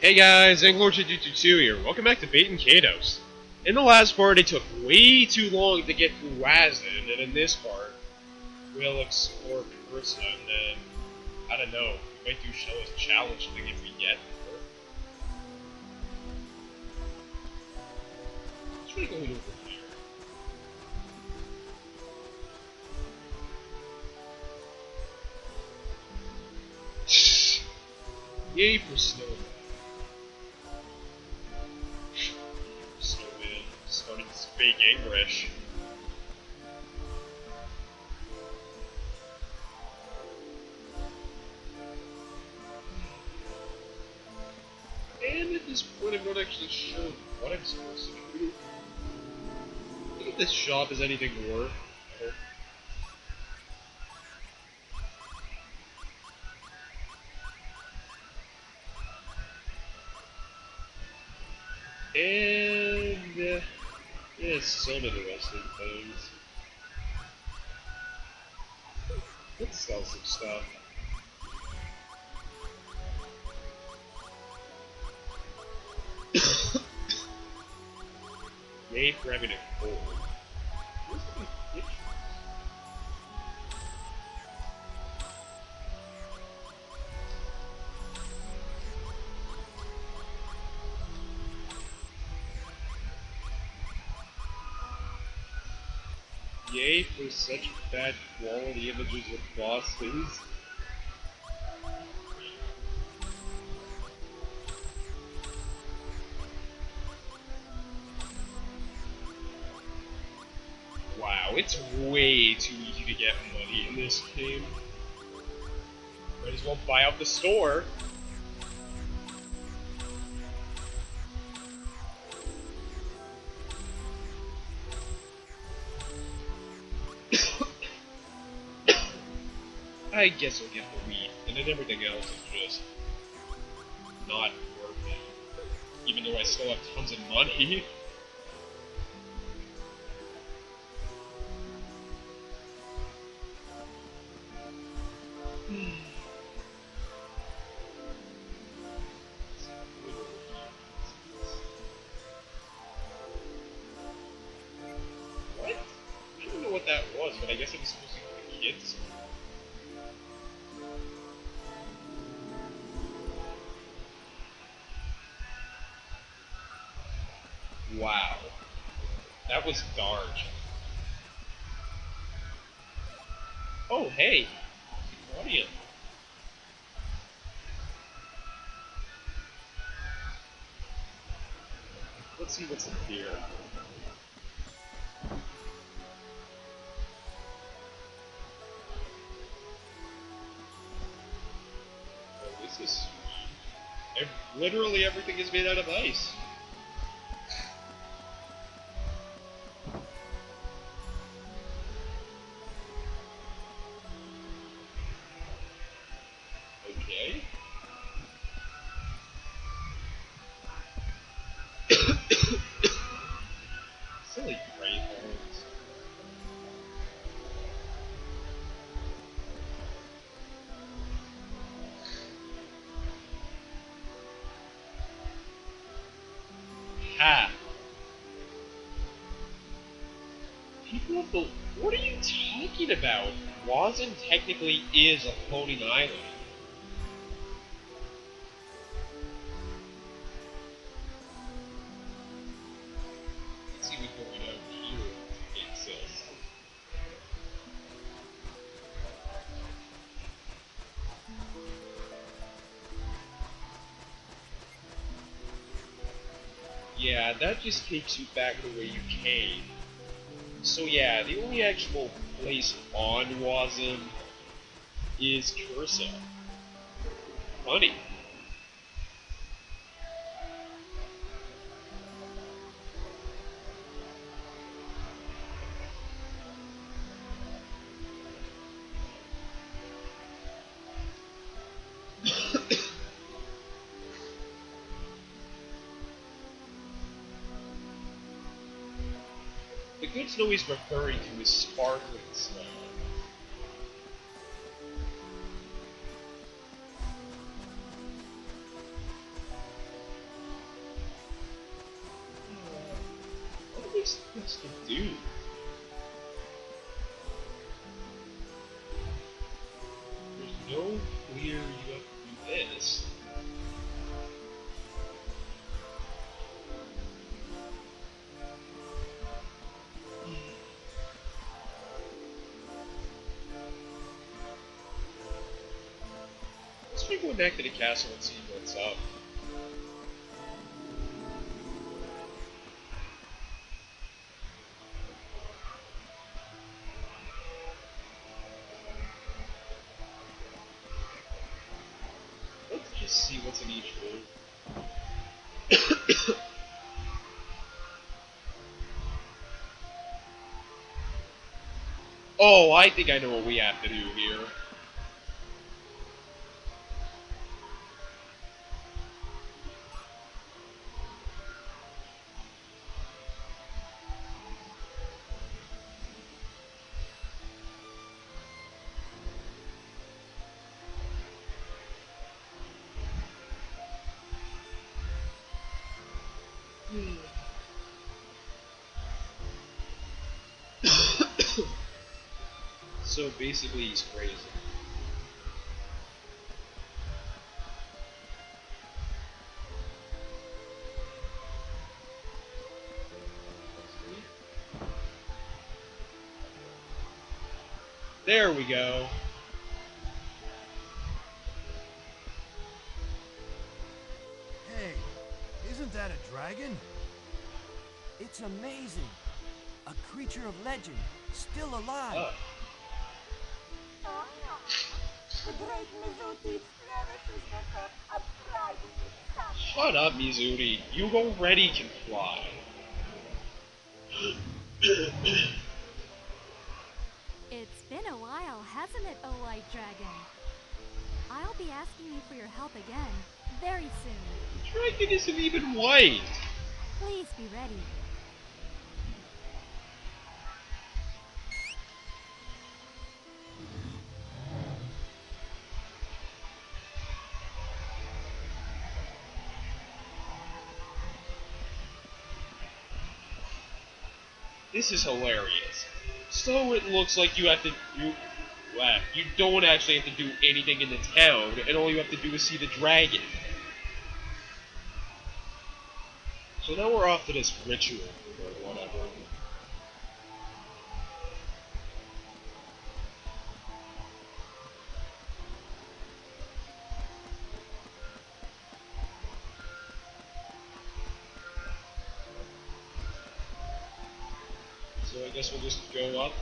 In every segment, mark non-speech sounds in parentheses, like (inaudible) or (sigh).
Hey guys, Anglor222 here. Welcome back to Baten Kaitos. In the last part, it took way too long to get through Wazn, and in this part, we'll explore Cursa, and then, I don't know, we might do Xelha's challenge thing if we get her. Let's try going over there. Yay for Snowman. Speak English. And at this point, I'm not actually sure what I'm supposed to do. I this shop is anything worth. Interesting things. Let's sell some stuff. (coughs) Yay for. Such bad quality images of bosses. Wow, it's way too easy to get money in this game. Might as well buy out the store. I guess I'll get the wheat, and then everything else is just not worth it. Even though I still have tons of money. Hmm. What? I don't know what that was, but I guess it was That was dark. Oh, hey. Guardian. Let's see what's in here. Oh, this is Literally everything is made out of ice. What are you talking about? Wazn technically is a floating island. Let's see here. Yeah, that just takes you back the way you came. So yeah, the only actual place on Wazn is Cursa. Funny. he's always referring to is sparkling snow. What are they supposed to do? There's no clear back to the castle and see what's up. Let's just see what's in each room. (coughs) oh, I think I know what we have to do here. So basically, he's crazy. There we go. Hey, isn't that a dragon? It's amazing. A creature of legend, still alive. Uh, shut up, Mizuti. You already can fly. It's been a while, hasn't it, O White Dragon? I'll be asking you for your help again, very soon. Dragon isn't even white. Please be ready. This is hilarious. So it looks like you have to you you don't actually have to do anything in the town, and all you have to do is see the dragon. So now we're off to this ritual So I guess we'll just go up.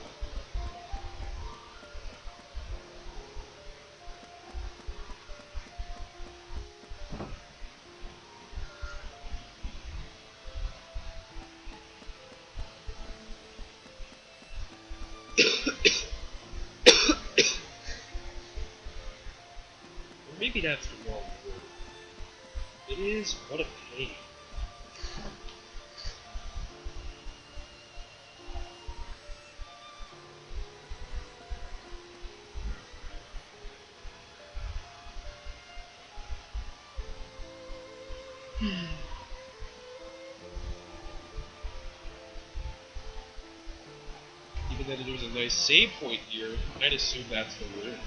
Hmm. Even though there's a nice save point here, I'd assume that's the room.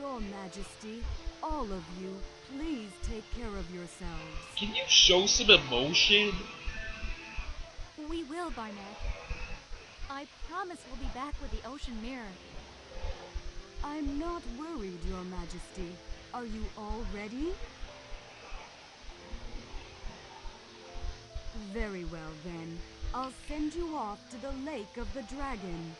Your Majesty, all of you, please take care of yourselves. Can you show some emotion? We will, Barnette. I promise we'll be back with the Ocean Mirror. I'm not worried, Your Majesty. Are you all ready? Very well, then. I'll send you off to the Lake of the Dragon.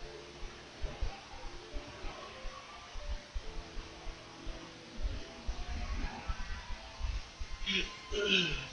(clears throat)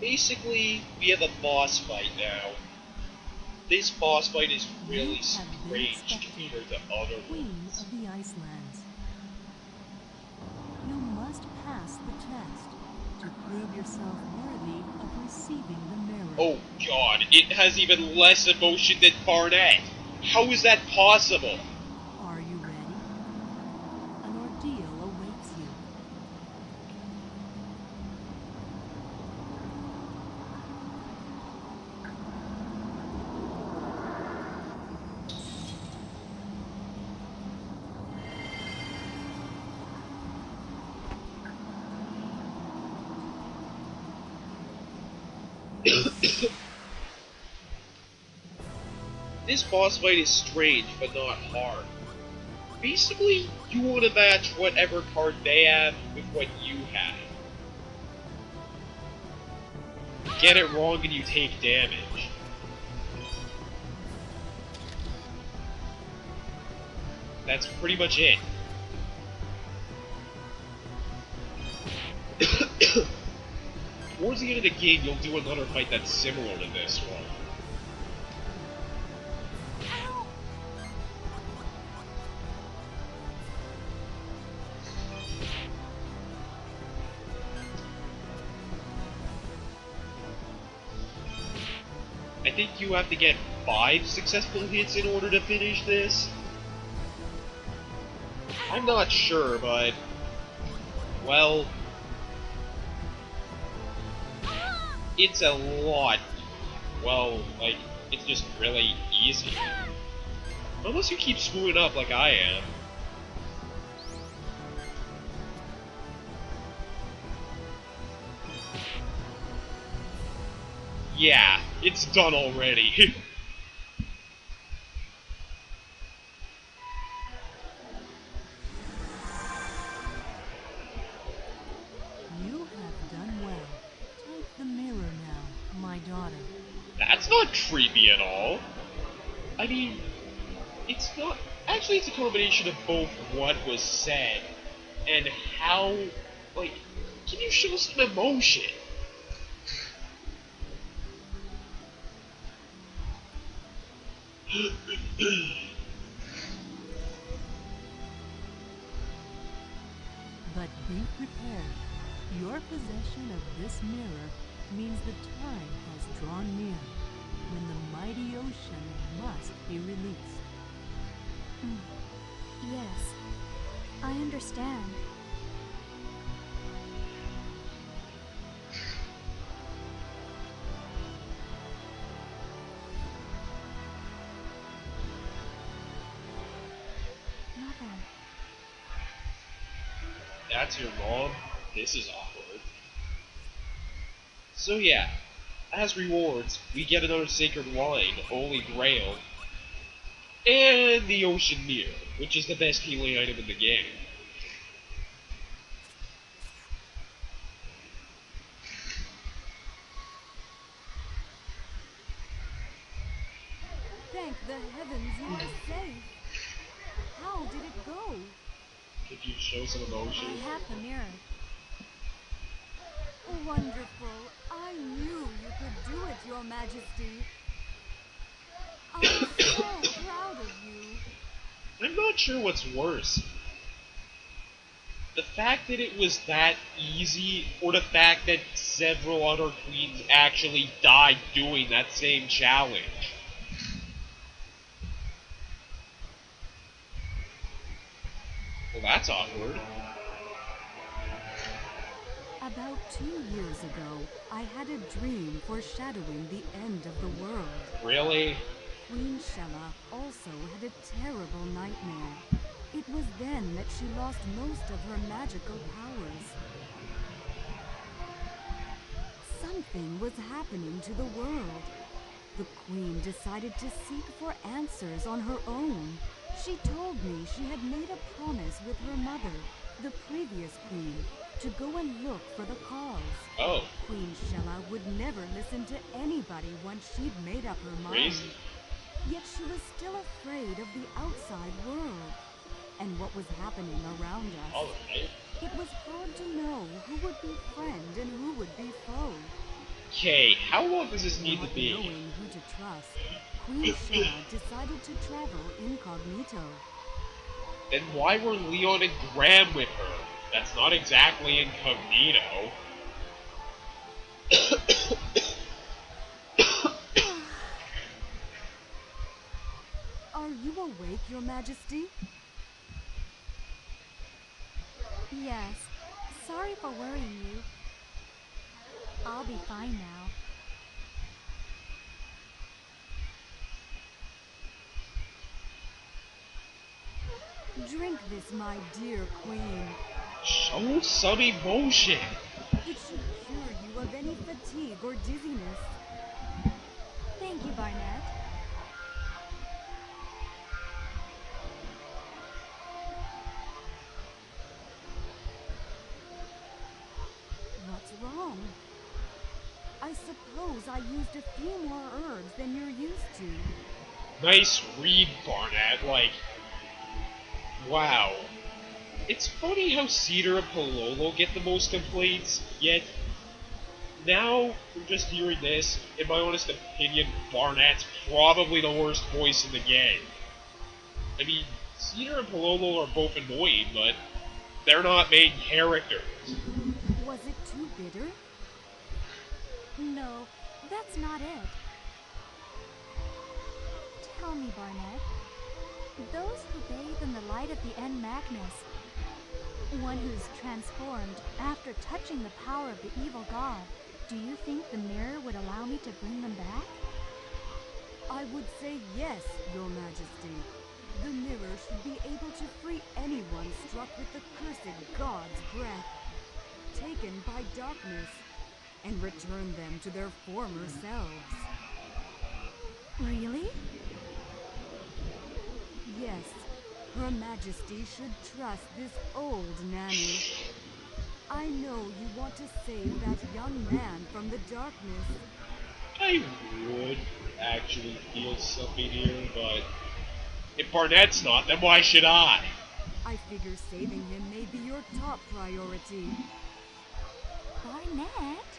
Basically, we have a boss fight now. this boss fight is really You have been strange compared to other ones. of the Icelands. You must pass the test to prove yourself worthy of receiving the mirror. Oh god, it has even less emotion than Barnette. How is that possible? Are you ready? An ordeal awaits you. This boss fight is strange, but not hard. Basically, you want to match whatever card they have with what you have. Get it wrong and you take damage. That's pretty much it. (coughs) Towards the end of the game, you'll do another fight that's similar to this one. I think you have to get five successful hits in order to finish this. I'm not sure, but well, it's a lot. Well, like it's just really easy. Unless you keep screwing up like I am. Yeah, it's done already. (laughs) combination of both what was said and how. Like, can you show some emotion? But be prepared. Your possession of this mirror means the time has drawn near when the mighty ocean must be released. Hmm. Yes, I understand. Nothing. That's your mom? This is awkward. So yeah, as rewards, we get another sacred wine, Holy Grail, and the Ocean Mirror, which is the best healing item in the game. Thank the heavens you are safe. How did it go? If you show some emotion? I have the mirror. Wonderful. I knew you could do it, Your Majesty. I'm so (coughs) proud of you. I'm not sure what's worse. The fact that it was that easy, or the fact that several other queens actually died doing that same challenge. Well, that's awkward. About two years ago, I had a dream foreshadowing the end of the world. Really? Queen Xelha also had a terrible nightmare. It was then that she lost most of her magical powers. Something was happening to the world. The queen decided to seek for answers on her own. She told me she had made a promise with her mother, the previous queen, to go and look for the cause. Oh, Queen Xelha would never listen to anybody once she'd made up her mind. crazy. Yet she was still afraid of the outside world and what was happening around us. It was hard to know who would be friend and who would be foe. Okay, how long does this need to Not be? knowing who to trust, Queen Shad decided to travel incognito. Then why were Leon and Graham with her? That's not exactly incognito. (coughs) awake, Your Majesty? Yes. Sorry for worrying you. I'll be fine now. Drink this, my dear Queen. Show some emotion. It should cure you of any fatigue or dizziness. Thank you, Barnette. A few more herbs than you're used to. Nice read, Barnette. Like, wow. It's funny how Cedar and Pololo get the most complaints, yet now, from just hearing this, in my honest opinion, Barnette's probably the worst voice in the game. I mean, Cedar and Pololo are both annoying, but they're not main characters. Was it too bitter? No, that's not it. Tell me, Barnette. Those who bathe in the light of the End Magnus, one who's transformed after touching the power of the evil god, do you think the mirror would allow me to bring them back? I would say yes, Your Majesty. The mirror should be able to free anyone struck with the cursed god's breath, taken by darkness, and return them to their former selves. Really? Yes, Her Majesty should trust this old nanny. I know you want to save that young man from the darkness. I would actually feel something here, but if Barnette's not, then why should I? I figure saving him may be your top priority. Barnette?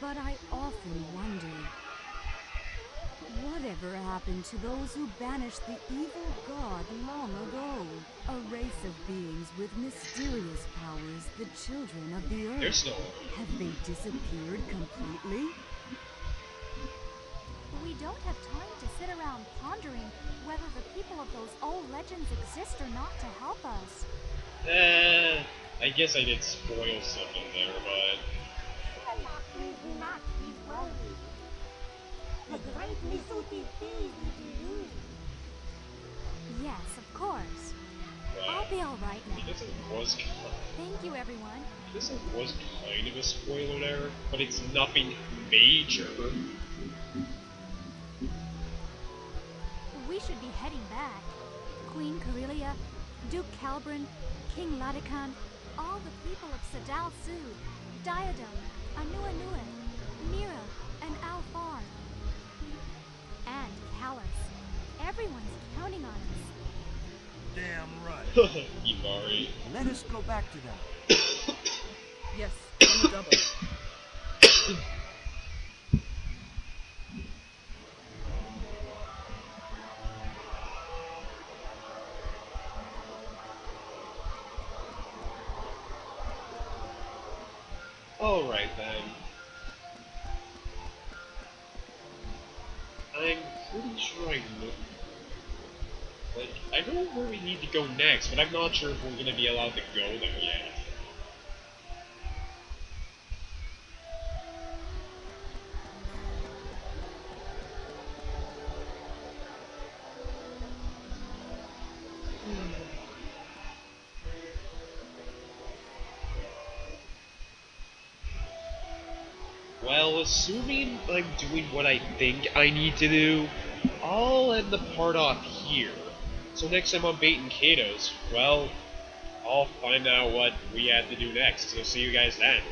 But I often wonder whatever happened to those who banished the evil god long ago? A race of beings with mysterious powers, the children of the earth. There's no. Have they disappeared completely? We don't have time to sit around pondering whether the people of those old legends exist or not to help us. Eh, I guess I did spoil something there, but Cannot not be worried. The great Mizuti be with you. Yes, of course. well, I'll be alright I now. guess was kind Thank you, everyone. I guess it was kind of a spoiler there, but it's nothing major. We should be heading back. Queen Corellia, Duke Calbren, King Ladekahn, all the people of Sadal Suud, Diadem, Anua Nua, Mira, and Alfard. And Kalas. Everyone's counting on us. Damn right. (laughs) Imari. Let us go back to them. (coughs) Yes, on the double. I know where we need to go next, but I'm not sure if we're gonna be allowed to go there yet. Hmm. Well, assuming I'm doing what I think I need to do, I'll end the part off here. So next time on Baten Kaitos, well, I'll find out what we have to do next. So see you guys then.